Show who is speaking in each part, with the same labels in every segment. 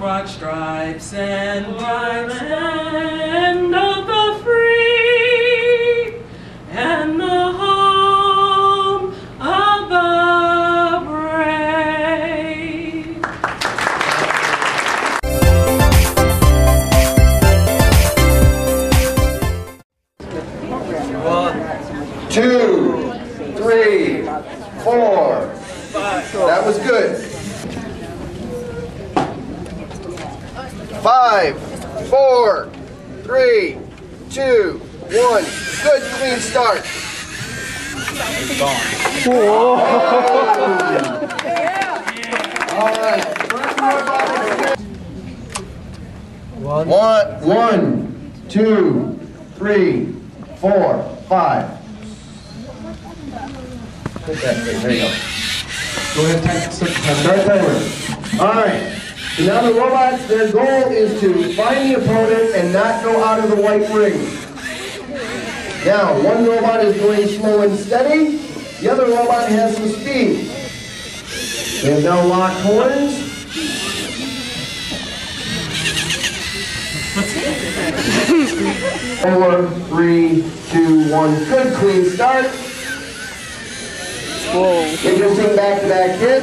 Speaker 1: broad stripes and
Speaker 2: white Five, four, three, two, one. Good, clean start. All right. One, one, two, three, four, five. There, you go.
Speaker 3: Go ahead, start the timer.
Speaker 2: Start timer. All right. Now the robots, their goal is to find the opponent and not go out of the white ring. Now, one robot is going slow and steady. The other robot has some speed. They have now locked horns. Four, three, two, one. Good clean start. Whoa. Interesting back-to-back hit.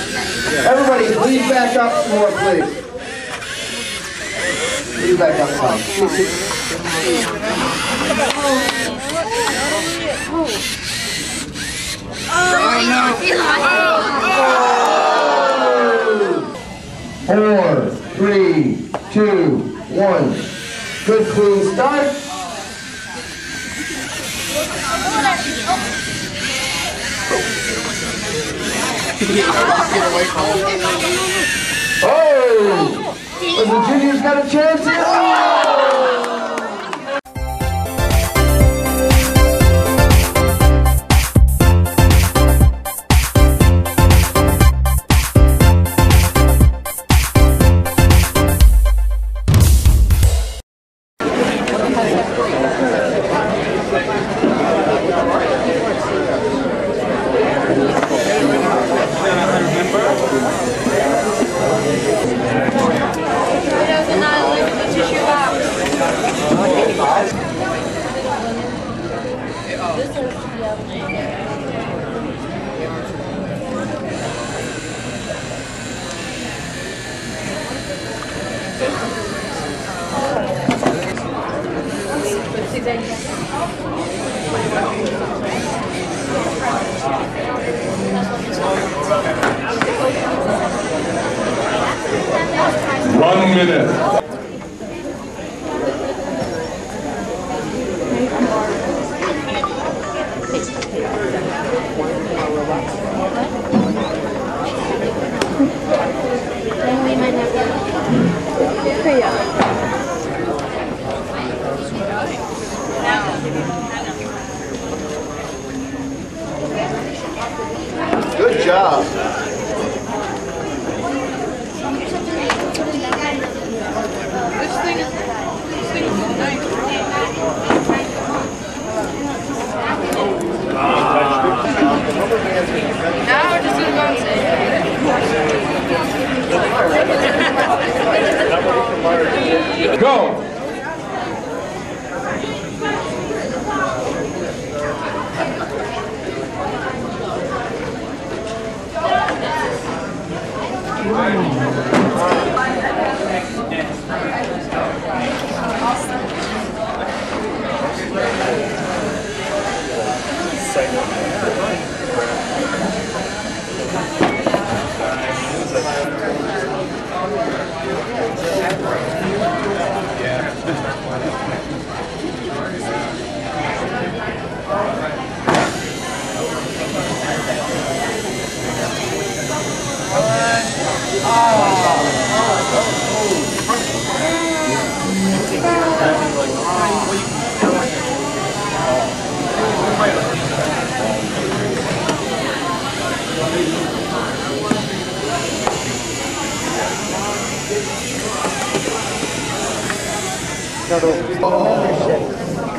Speaker 2: everybody, please back up more, please. Please back up some. Four, three, two, one. Good clean start. Oh! The juniors got a chance here?
Speaker 3: One minute.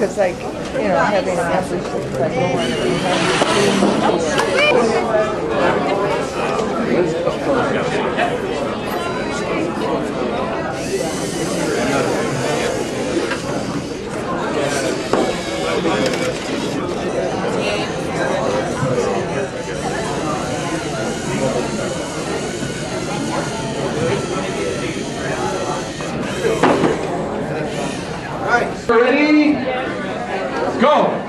Speaker 4: Because like, you know, having a membership, like, oh, one
Speaker 2: Ready? Go!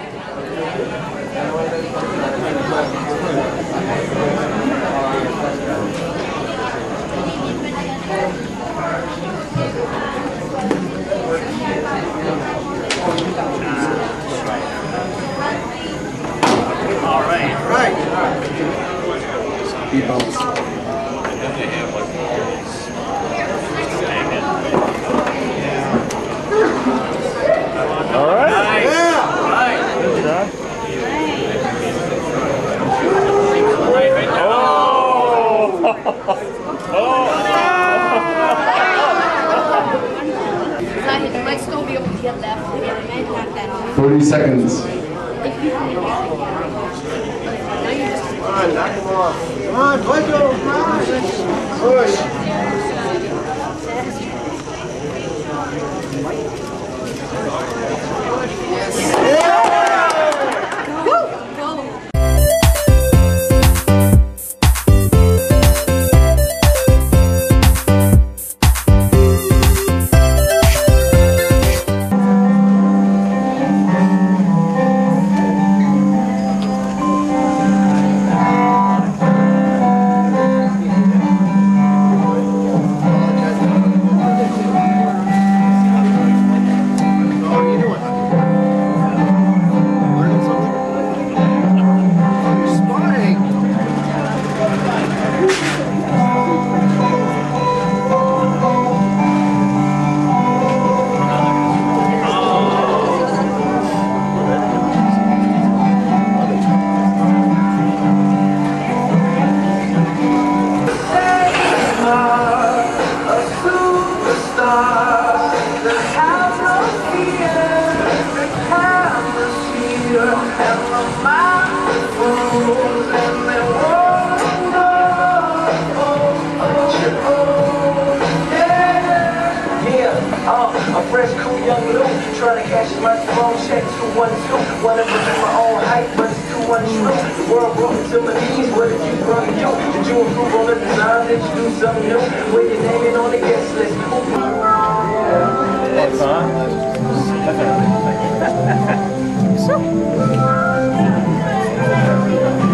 Speaker 5: It might still be able to get left, but it might not that off.
Speaker 2: 30 seconds.
Speaker 5: Now you just
Speaker 6: Yeah, trying to catch my throne, check two, one, two. One of them is my own hype, but it's too untrue. The world broke to my knees, what did you run to? Did you improve on the design? Did you do something new? With your name in on the guest list. That's fine. That's fine.